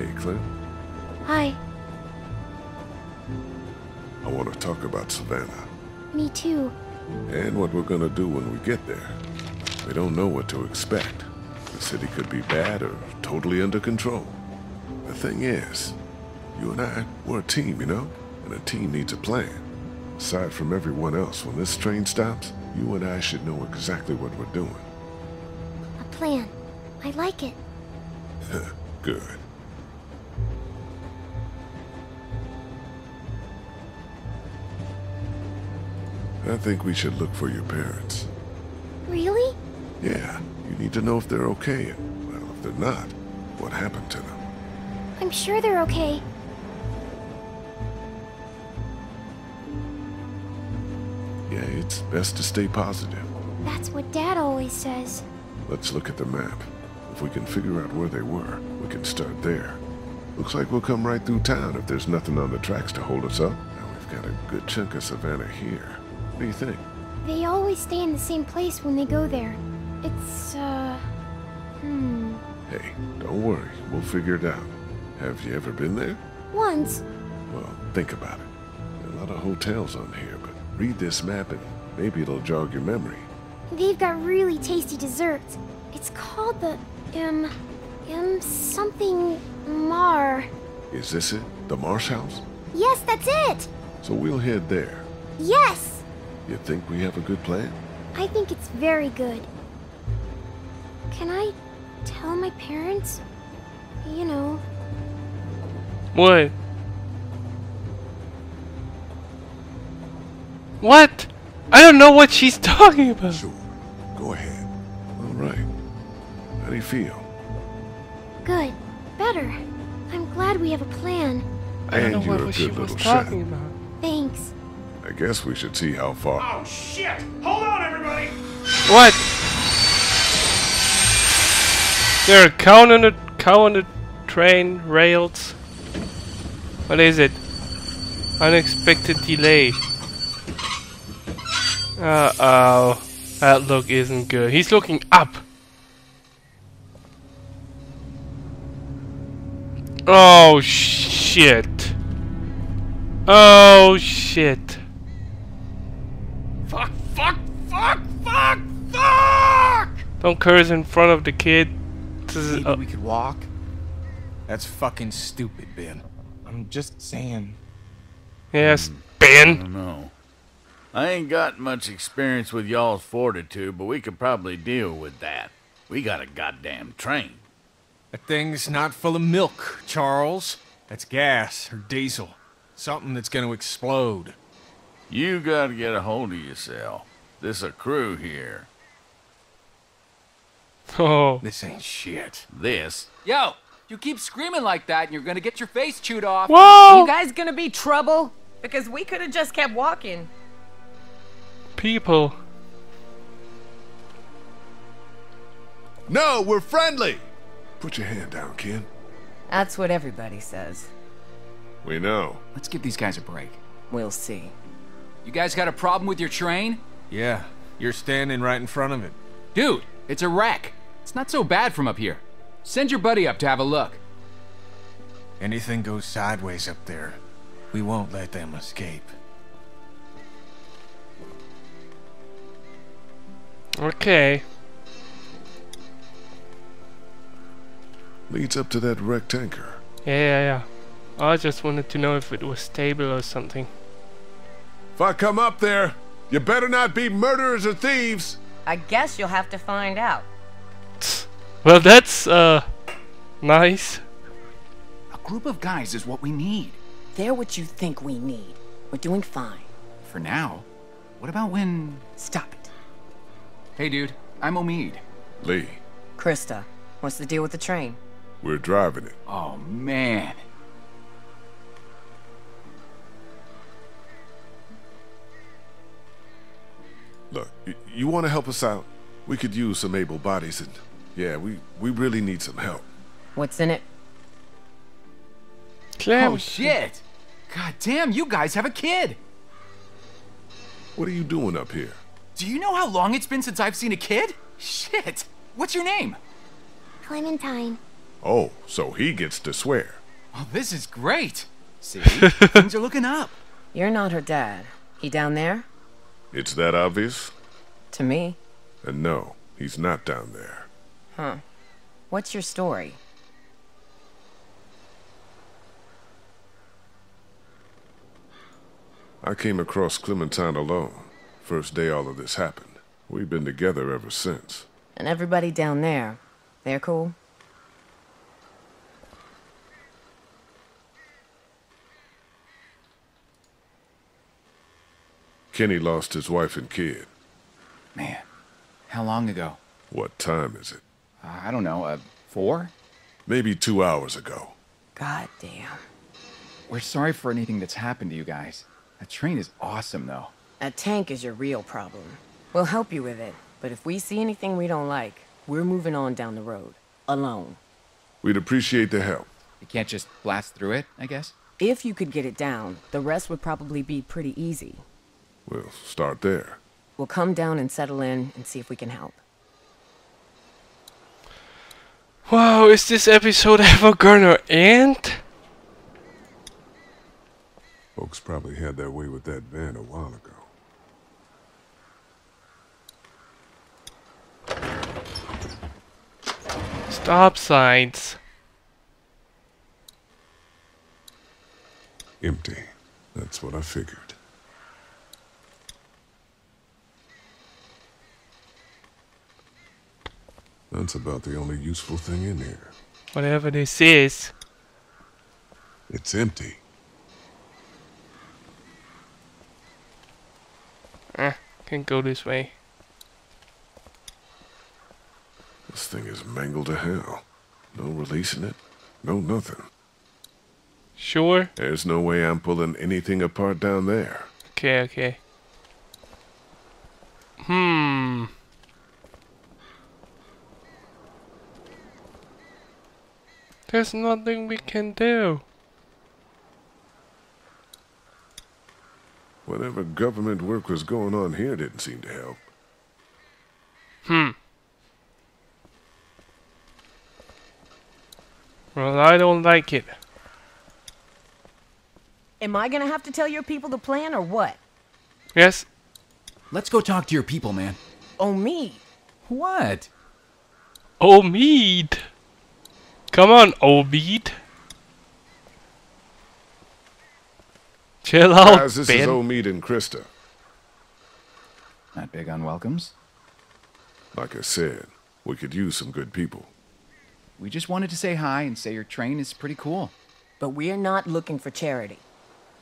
Hey, Clem. Hi. I want to talk about Savannah. Me too. And what we're gonna do when we get there. We don't know what to expect. The city could be bad or totally under control. The thing is, you and I, we're a team, you know? And a team needs a plan. Aside from everyone else, when this train stops, you and I should know exactly what we're doing. A plan. I like it. Good. I think we should look for your parents. Really? Yeah, you need to know if they're okay. and, Well, if they're not, what happened to them? I'm sure they're okay. Yeah, it's best to stay positive. That's what Dad always says. Let's look at the map. If we can figure out where they were, we can start there. Looks like we'll come right through town if there's nothing on the tracks to hold us up. Now we've got a good chunk of Savannah here. What do you think? They always stay in the same place when they go there. It's, uh... Hmm... Hey, don't worry. We'll figure it out. Have you ever been there? Once. Well, think about it. There are a lot of hotels on here, but read this map and maybe it'll jog your memory. They've got really tasty desserts. It's called the, um... Um, something... Mar. Is this it? The Marsh House? Yes, that's it! So we'll head there. Yes! You think we have a good plan? I think it's very good. Can I tell my parents? You know, What? What? I don't know what she's talking about. Sure. Go ahead. All right. How do you feel? good. Better. I'm glad we have a plan. I don't know and you're what she was little shot. talking about. Thanks. I guess we should see how far. Oh shit! Hold on, everybody! What? There a cow on the cow on the train rails. What is it? Unexpected delay. Uh oh. That look isn't good. He's looking up. Oh shit. Oh shit. Fuck, fuck, fuck, fuck! Don't curse in front of the kid. Maybe uh, we could walk. That's fucking stupid, Ben. I'm just saying. yes, I Ben. don't know. I ain't got much experience with y'all's fortitude, but we could probably deal with that. We got a goddamn train. That thing's not full of milk, Charles. That's gas or diesel. Something that's gonna explode. You gotta get a hold of yourself. This a crew here. Oh, This ain't shit. This Yo, you keep screaming like that and you're gonna get your face chewed off. whoa! You guys gonna be trouble? Because we could have just kept walking. People. No, we're friendly! Put your hand down, Ken. That's what everybody says. We know. Let's give these guys a break. We'll see. You guys got a problem with your train? Yeah, you're standing right in front of it. Dude, it's a wreck. It's not so bad from up here. Send your buddy up to have a look. Anything goes sideways up there, we won't let them escape. Okay. Leads up to that wrecked tanker. Yeah, yeah, yeah. I just wanted to know if it was stable or something. If I come up there, you better not be murderers or thieves. I guess you'll have to find out. Well, that's uh nice. A group of guys is what we need. They're what you think we need. We're doing fine. For now. What about when. Stop it. Hey, dude, I'm Omid. Lee, Christa, what's the deal with the train? we're driving it. Oh, man. You want to help us out? We could use some able bodies, and yeah, we, we really need some help. What's in it? Clem. Oh, shit! God damn, you guys have a kid! What are you doing up here? Do you know how long it's been since I've seen a kid? Shit! What's your name? Clementine. Oh, so he gets to swear. Oh, this is great. See? Things are looking up. You're not her dad. He down there? It's that obvious? To me. And no, he's not down there. Huh. What's your story? I came across Clementine alone. First day all of this happened. We've been together ever since. And everybody down there, they're cool? Kenny lost his wife and kid. Man, how long ago? What time is it? Uh, I don't know, uh, four? Maybe two hours ago. God damn. We're sorry for anything that's happened to you guys. That train is awesome, though. That tank is your real problem. We'll help you with it, but if we see anything we don't like, we're moving on down the road. Alone. We'd appreciate the help. You can't just blast through it, I guess? If you could get it down, the rest would probably be pretty easy. We'll start there. We'll come down and settle in and see if we can help. Wow, is this episode ever gonna end? Folks probably had their way with that van a while ago. Stop signs. Empty. That's what I figured. That's about the only useful thing in here. Whatever this is. It's empty. Eh, can't go this way. This thing is mangled to hell. No releasing it. No nothing. Sure? There's no way I'm pulling anything apart down there. Okay, okay. Hmm. There's nothing we can do. Whatever government work was going on here didn't seem to help. Hmm. Well, I don't like it. Am I gonna have to tell your people the plan or what? Yes? Let's go talk to your people, man. Oh, me. What? Oh, mead. Come on, old mead. Chill out, Guys, this Ben. is Omid and Christa. Not big on welcomes. Like I said, we could use some good people. We just wanted to say hi and say your train is pretty cool. But we're not looking for charity.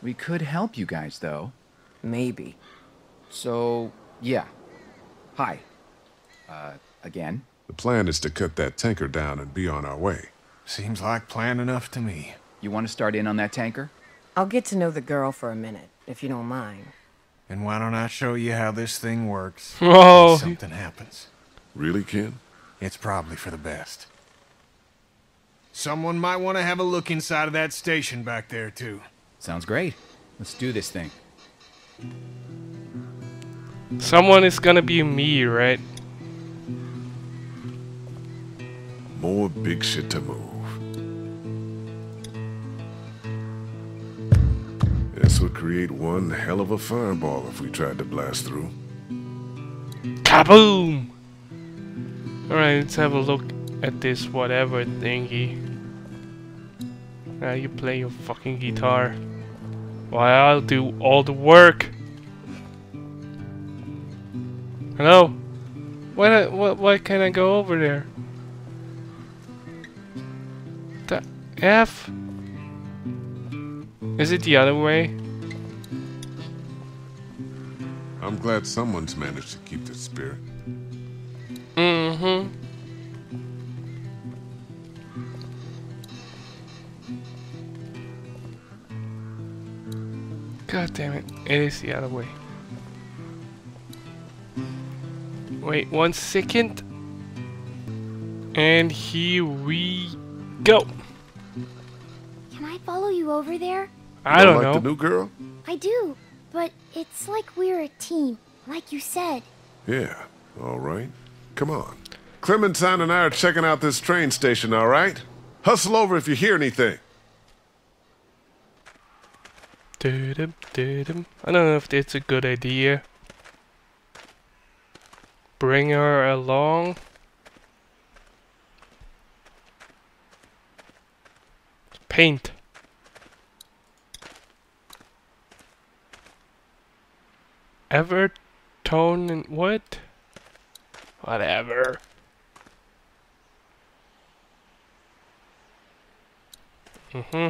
We could help you guys, though. Maybe. So, yeah. Hi. Uh, again. The plan is to cut that tanker down and be on our way. Seems like plan enough to me. You want to start in on that tanker? I'll get to know the girl for a minute, if you don't mind. And why don't I show you how this thing works? Oh. If something happens. Really, Ken? It's probably for the best. Someone might want to have a look inside of that station back there, too. Sounds great. Let's do this thing. Someone is gonna be me, right? More big shit to move. This would create one hell of a fireball if we tried to blast through. Kaboom! Alright, let's have a look at this whatever thingy. Now you play your fucking guitar. While I'll do all the work. Hello? Why, what, why can't I go over there? The F? Is it the other way? Glad someone's managed to keep the spirit. Mm-hmm. God damn it. It is the other way. Wait one second. And here we go. Can I follow you over there? I don't like know. the new girl? I do, but it's like we're a team, like you said. Yeah, all right. Come on. Clementine and I are checking out this train station, all right? Hustle over if you hear anything. Doo-dum, doo-dum. I don't know if it's a good idea. Bring her along. Paint. Evertone and what? Whatever. Mm-hmm.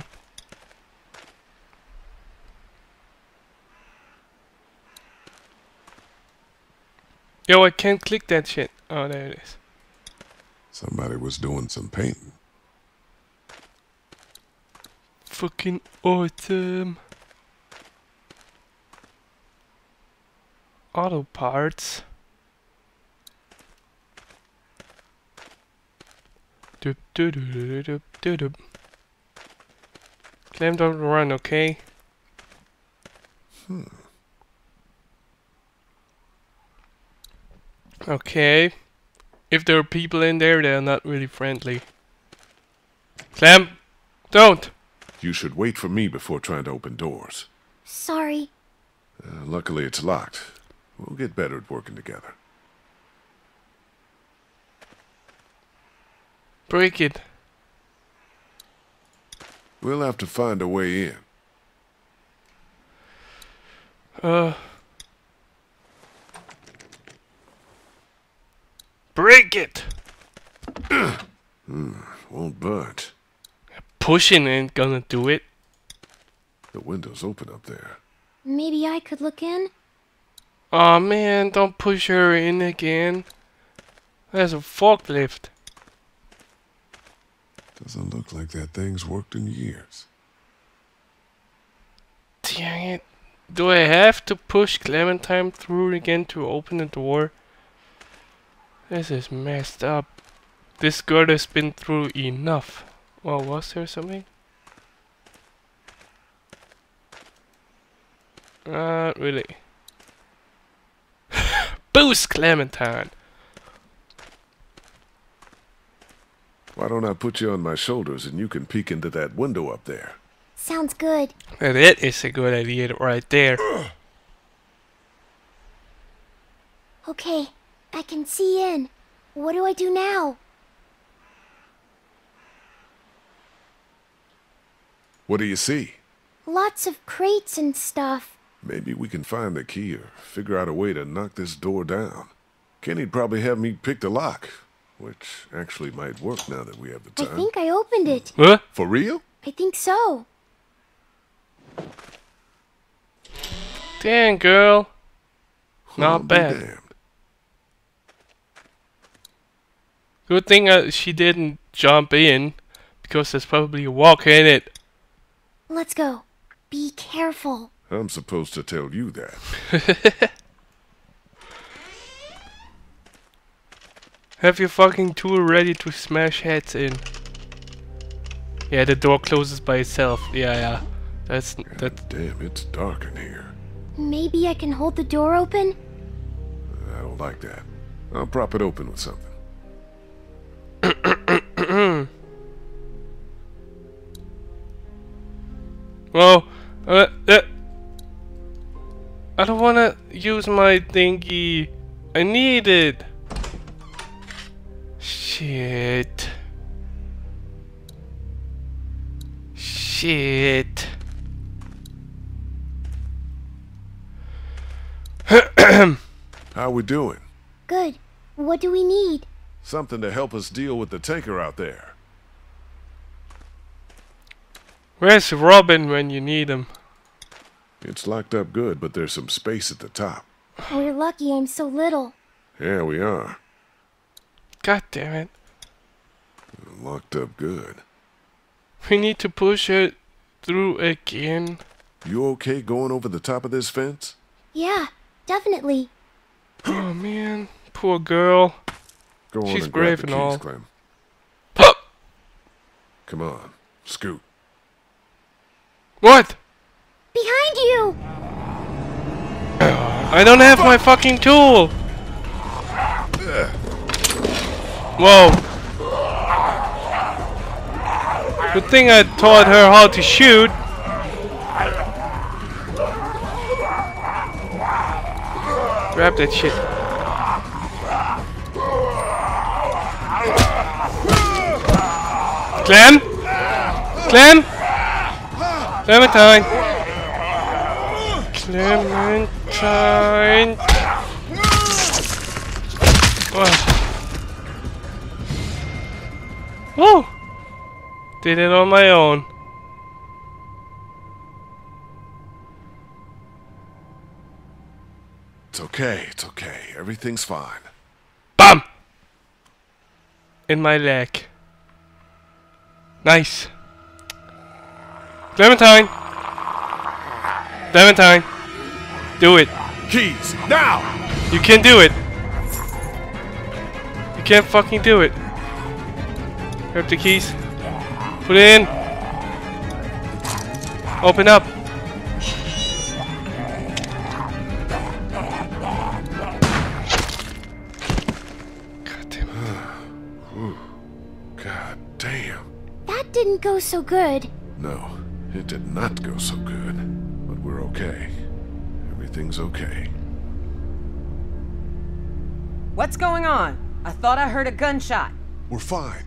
Yo, I can't click that shit. Oh, there it is. Somebody was doing some painting. Fucking awesome. Auto parts. Doop doop doop doop doop doop. Clem don't run, okay? Hmm. Okay. If there are people in there, they're not really friendly. Clem! Don't! You should wait for me before trying to open doors. Sorry. Uh, luckily, it's locked. We'll get better at working together. Break it. We'll have to find a way in. Uh. Break it! Won't budge. Pushing ain't gonna do it. The window's open up there. Maybe I could look in? Aw oh, man, don't push her in again. There's a forklift. Doesn't look like that thing's worked in years. Dang it. Do I have to push Clementine through again to open the door? This is messed up. This girl has been through enough. Well, was there something? Not really. Boost Clementine! Why don't I put you on my shoulders and you can peek into that window up there? Sounds good. Now that is a good idea right there. Okay, I can see in. What do I do now? What do you see? Lots of crates and stuff. Maybe we can find the key or figure out a way to knock this door down. Kenny'd probably have me pick the lock, which actually might work now that we have the time. I think I opened it. Huh? For real? I think so. Dang, girl. Not be bad. damned. Good thing uh, she didn't jump in, because there's probably a walker in it. Let's go. Be careful. I'm supposed to tell you that. Have your fucking tool ready to smash heads in. Yeah, the door closes by itself. Yeah, yeah. That's that. Damn, it's dark in here. Maybe I can hold the door open? I don't like that. I'll prop it open with something. Well, uh, uh, I don't wanna use my thingy. I need it. Shit. Shit. How we doing? Good. What do we need? Something to help us deal with the tanker out there. Where's Robin when you need him? It's locked up good, but there's some space at the top. Oh, We're lucky I'm so little. Yeah, we are. God damn it. Locked up good. We need to push it through again. You okay going over the top of this fence? Yeah, definitely. Oh man, poor girl. Go on She's and brave grab the and keys, all. Clem. Pup! Come on, scoot. What? Behind you! I don't have my fucking tool! Whoa. Good thing I taught her how to shoot. Grab that shit. Clem? Clem? Clementine? Clementine? Woo! Did it on my own. It's okay, it's okay. Everything's fine. BAM! In my leg. Nice. Clementine! Clementine! Do it. Keys, now! You can do it. You can't fucking do it. Grab the keys. Put it in. Open up. God damn. God damn. That didn't go so good. No, it did not go so good. But we're okay. Everything's okay. What's going on? I thought I heard a gunshot. We're fine.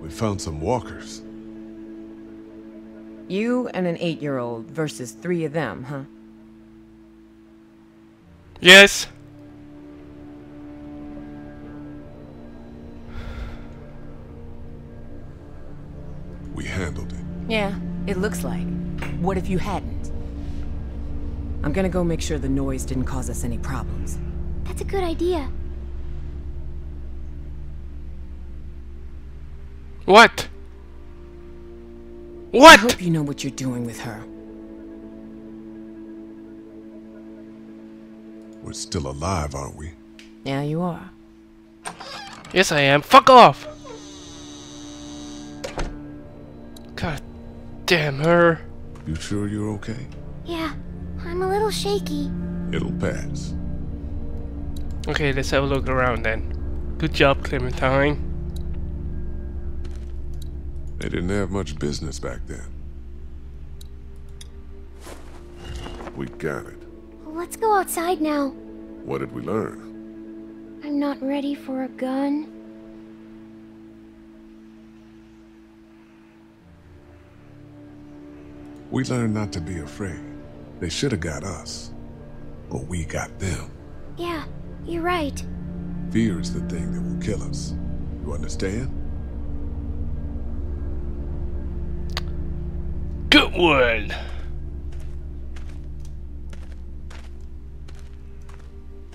We found some walkers. You and an eight-year-old versus three of them, huh? Yes. Yeah, it looks like. What if you hadn't? I'm gonna go make sure the noise didn't cause us any problems. That's a good idea. What? What? I hope you know what you're doing with her. We're still alive, aren't we? Yeah, you are. Yes, I am. Fuck off. Damn her. You sure you're okay? Yeah, I'm a little shaky. It'll pass. Okay, let's have a look around then. Good job, Clementine. They didn't have much business back then. We got it. Let's go outside now. What did we learn? I'm not ready for a gun. We learned not to be afraid. They should have got us. But we got them. Yeah, you're right. Fear is the thing that will kill us. You understand? Good one.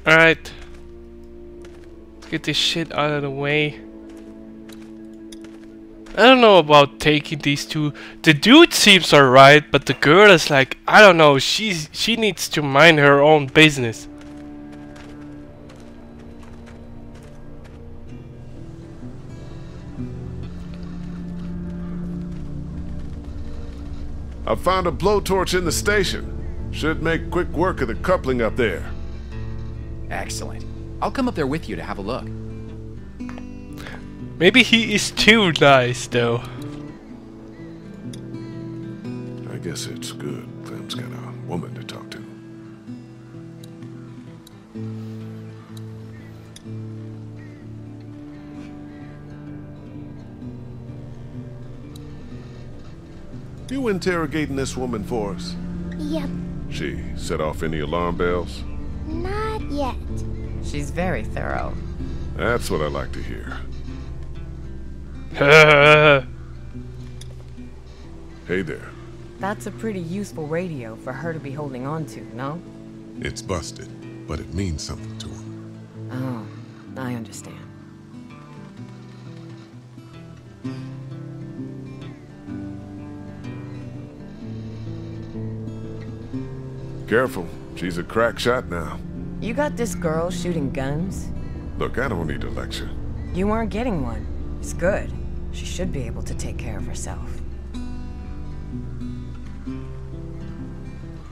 Alright. Let's get this shit out of the way. I don't know about taking these two. The dude seems alright, but the girl is like, I don't know, she's she needs to mind her own business. I found a blowtorch in the station. Should make quick work of the coupling up there. Excellent. I'll come up there with you to have a look. Maybe he is too nice though. I guess it's good Clem's got a woman to talk to. You interrogating this woman for us? Yep, She set off any alarm bells? not yet. She's very thorough. That's what I like to hear. Hey there. That's a pretty useful radio for her to be holding on to, no? It's busted, but it means something to him. Oh, I understand. Careful, she's a crack shot now. You got this girl shooting guns? Look, I don't need a lecture. You weren't getting one. It's good. She should be able to take care of herself.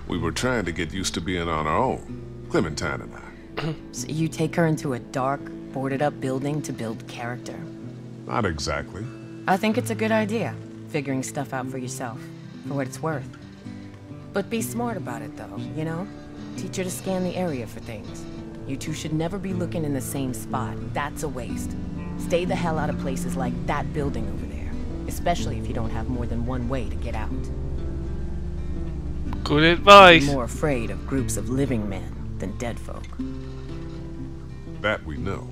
We were trying to get used to being on our own, Clementine and I. So you take her into a dark, boarded up building to build character. Not exactly. I think it's a good idea, figuring stuff out for yourself, for what it's worth. But be smart about it, though, you know? Teach her to scan the area for things. You two should never be looking in the same spot. That's a waste. Stay the hell out of places like that building over there, especially if you don't have more than one way to get out. Good advice. Be more afraid of groups of living men than dead folk. That we know.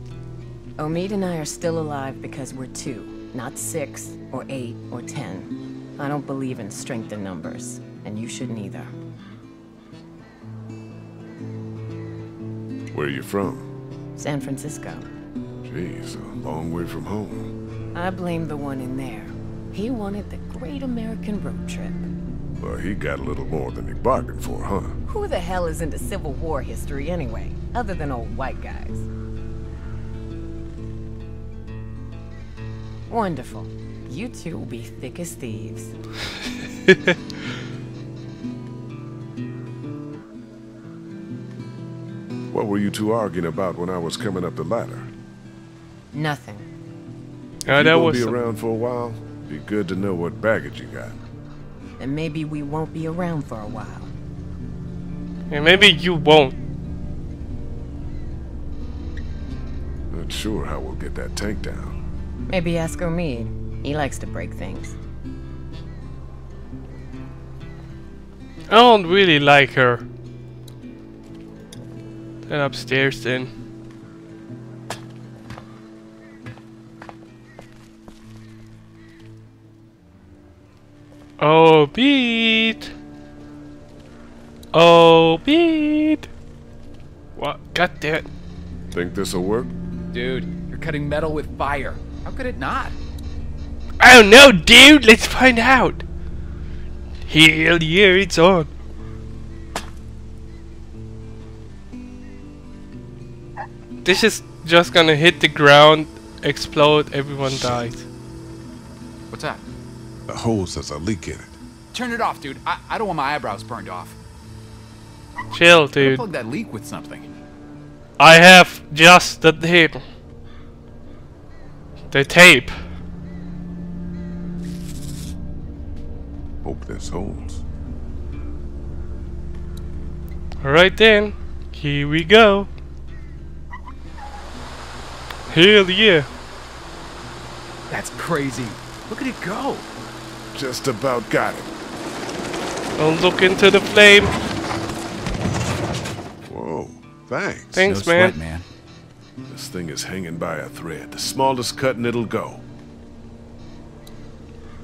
Omid and I are still alive because we're two, not six, or eight, or ten. I don't believe in strength in numbers, and you shouldn't either. Where are you from? San Francisco. A long way from home. I blame the one in there. He wanted the great American road trip. Well, he got a little more than he bargained for, huh? Who the hell is into Civil War history anyway, other than old white guys? Wonderful. You two will be thick as thieves. What were you two arguing about when I was coming up the ladder? Nothing. Uh, yeah, you that gonna be some- around for a while? Be good to know what baggage you got. And maybe we won't be around for a while. and maybe you won't. Not sure how we'll get that tank down. Maybe ask Omid. He likes to break things. I don't really like her. Then upstairs then. Oh, beat. Oh, beat. What? God damn it. Think this'll work? Dude, you're cutting metal with fire. How could it not? I don't know, dude. Let's find out. Hell yeah, it's on. This is just gonna hit the ground, explode, everyone dies. What's that? The hose has a leak in it. Turn it off, dude. I, I don't want my eyebrows burned off. Chill, dude. Plug that leak with something. I have just the tape. The tape. Hope this holds. Alright then, here we go. Hell yeah. That's crazy. Look at it go. Just about got it. Don't look into the flame. Whoa, thanks. Thanks, no man. sweat, man. This thing is hanging by a thread. The smallest cut and it'll go.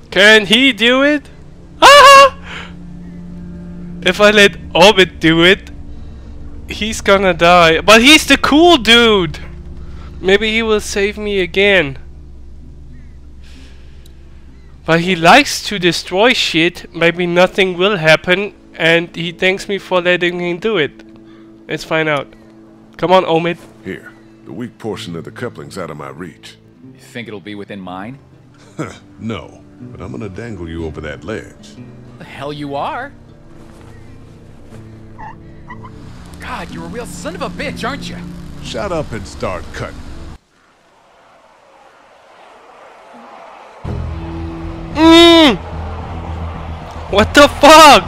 Can he do it? Ah! If I let Orbit do it, he's gonna die. But he's the cool dude! Maybe he will save me again. But he likes to destroy shit. Maybe nothing will happen. And he thanks me for letting him do it. Let's find out. Come on, Omid. Here, the weak portion of the coupling's out of my reach. You think it'll be within mine? No, but I'm gonna dangle you over that ledge. The hell you are? God, you're a real son of a bitch, aren't you? Shut up and start cutting. Mmm! What the fuck?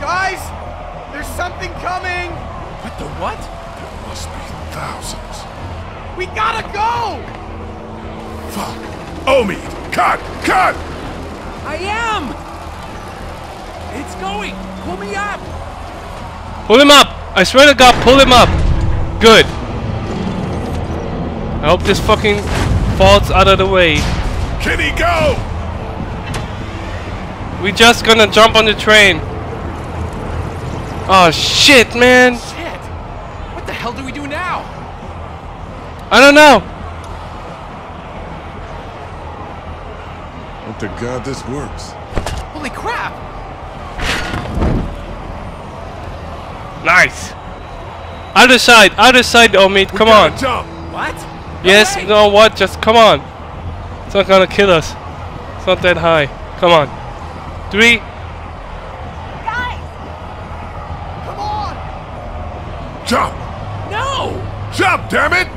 Guys, there's something coming. What the what? There must be thousands. We gotta go. Fuck. Omi! Cut! Cut! I am! It's going! Pull me up! Pull him up! I swear to God, pull him up! Good. I hope this fucking falls out of the way. Can he go? We just gonna jump on the train. Oh shit, man! Shit! What the hell do we do now? I don't know. Hope to God this works. Holy crap! Nice. Other side, other side, Omid. Come Gotta on. Jump! What? Yes, way. you know what? Just come on. It's not gonna kill us. It's not that high. Come on. Three. Guys! Come on! Jump! No! Jump, damn it!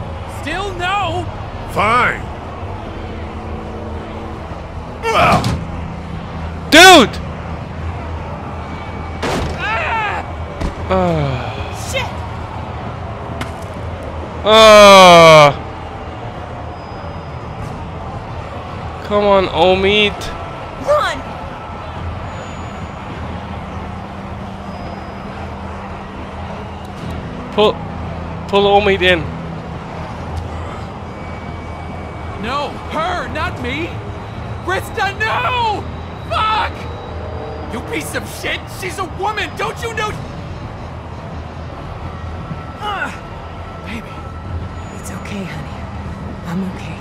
Still no! Fine. Ugh. Dude! Shit! Ah! Come on, Omid. Run! Pull, pull Omid in. No, her, not me! Christa, no! Fuck! You piece of shit! She's a woman! Don't you know? Ah, baby. It's okay, honey. I'm okay.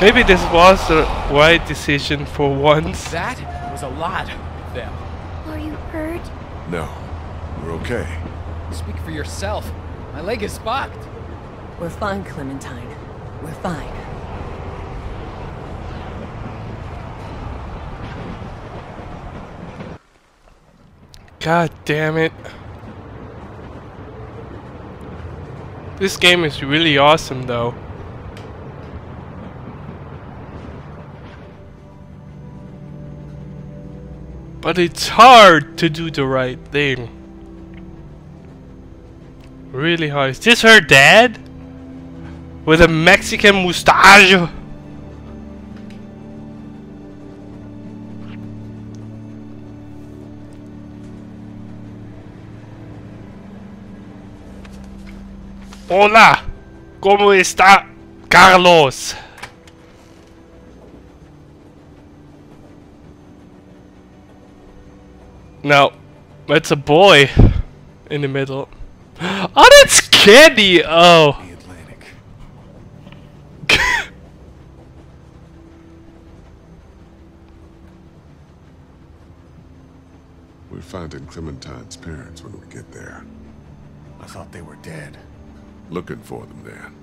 Maybe this was the right decision for once. That was a lot of them. Are you hurt? No, we're okay. Speak for yourself. My leg is fucked. We're fine, Clementine. We're fine. God damn it. This game is really awesome though. But it's hard to do the right thing. Really hard. Is this her dad? With a Mexican mustache? Hola, ¿cómo está Carlos? No, It's a boy in the middle. Oh, that's Candy! Oh. The Atlantic. We're finding Clementine's parents when we get there. I thought they were dead. Looking for them then.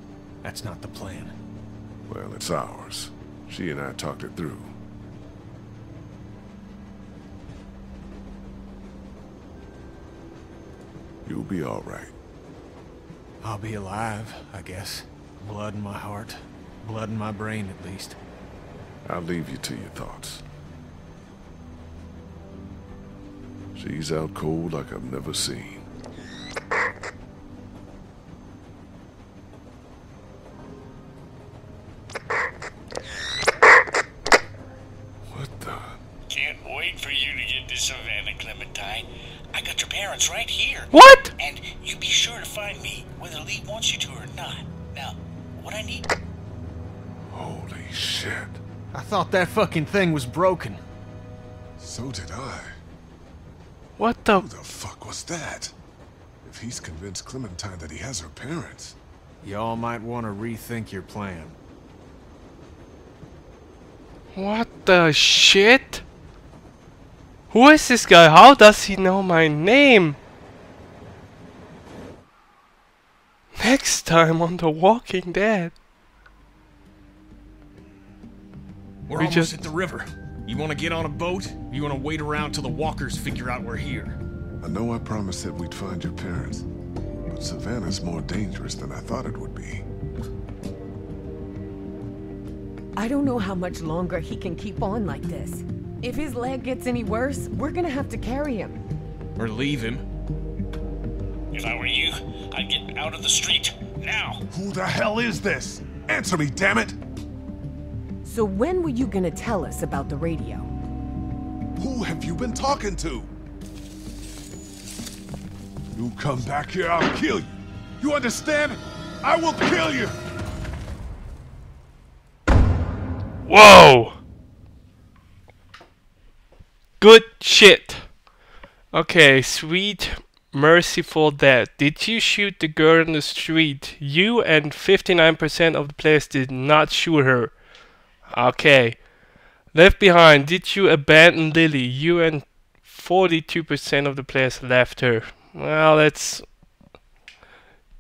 That's not the plan. Well, it's ours. She and I talked it through. You'll be all right. I'll be alive, I guess. Blood in my heart. Blood in my brain, at least. I'll leave you to your thoughts. She's out cold like I've never seen. I got your parents right here. What? And you be sure to find me, whether Lee wants you to or not. Now, what I need... Holy shit. I thought that fucking thing was broken. So did I. What the? Who the fuck was that? If he's convinced Clementine that he has her parents. Y'all might want to rethink your plan. What the shit? Who is this guy? How does he know my name? Next time on The Walking Dead. We're We almost just- at the river. You want to get on a boat? You want to wait around till the walkers figure out we're here? I know I promised that we'd find your parents, but Savannah's more dangerous than I thought it would be. I don't know how much longer he can keep on like this. If his leg gets any worse, we're gonna have to carry him. Or leave him? If I were you, I'd get out of the street, now. Who the hell is this? Answer me, damn it! So when were you gonna tell us about the radio? Who have you been talking to? You come back here, I'll kill you. You understand? I will kill you! Whoa! Good shit. Okay, sweet, merciful death. Did you shoot the girl in the street? You and 59% of the players did not shoot her. Okay. Left behind. Did you abandon Lily? You and 42% of the players left her. Well, that's.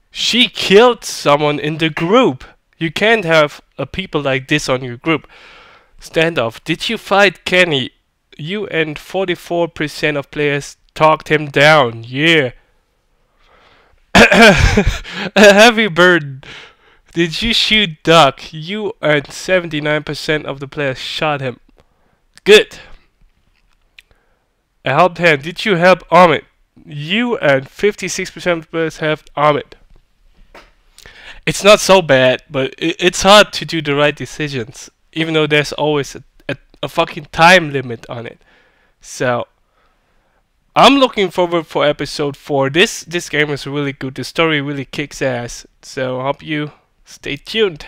She killed someone in the group. You can't have a people like this on your group. Standoff. Did you fight Kenny? You and 44% of players talked him down. Yeah. a heavy bird. Did you shoot Duck? You and 79% of the players shot him. Good. A helped hand. Did you help Omid? You and 56% of the players have Omid. It's not so bad, but it's hard to do the right decisions, even though there's always a, a fucking time limit on it. So I'm looking forward for episode four. This this game is really good. The story really kicks ass. So hope you stay tuned.